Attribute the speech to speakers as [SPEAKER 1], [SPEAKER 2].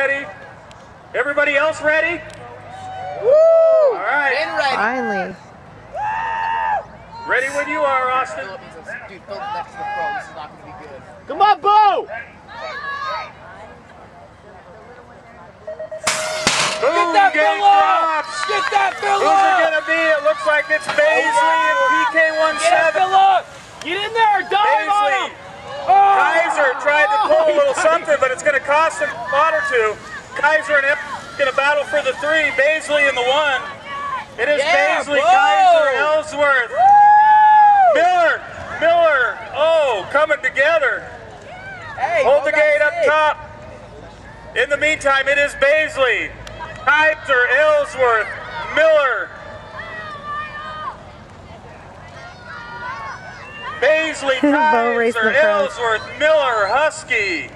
[SPEAKER 1] ready? Everybody else ready?
[SPEAKER 2] Woo!
[SPEAKER 1] All right.
[SPEAKER 2] Been ready.
[SPEAKER 3] Finally.
[SPEAKER 1] Ready when you are, Austin.
[SPEAKER 2] Philip needs a- Dude, Philip next to the pro. This is not going to be good.
[SPEAKER 4] Come on, Beau!
[SPEAKER 1] Boom,
[SPEAKER 4] Get that
[SPEAKER 1] gauge
[SPEAKER 4] Philip!
[SPEAKER 1] drops.
[SPEAKER 4] Get that
[SPEAKER 1] Who's it gonna be? It looks like it's Baisley and
[SPEAKER 4] Get
[SPEAKER 1] PK17.
[SPEAKER 4] Philip! Get in there! Dive on
[SPEAKER 1] Baisley.
[SPEAKER 4] him! Oh!
[SPEAKER 1] Kaiser tried to pull a little something, but it's gonna cost him a spot or two. Kaiser and Em gonna battle for the three. Baisley in the one. It is
[SPEAKER 4] Yeah,
[SPEAKER 1] Baisley! Kaiser, Ellsworth, Miller, Miller. Oh, coming together.
[SPEAKER 4] Hey,
[SPEAKER 1] Hold the gate up top. In the meantime, it is Baisley, Kaiser, Ellsworth, Miller. Baisley,
[SPEAKER 3] Beau raced
[SPEAKER 1] Kaiser,
[SPEAKER 3] the front.
[SPEAKER 1] Ellsworth, Miller, Husky.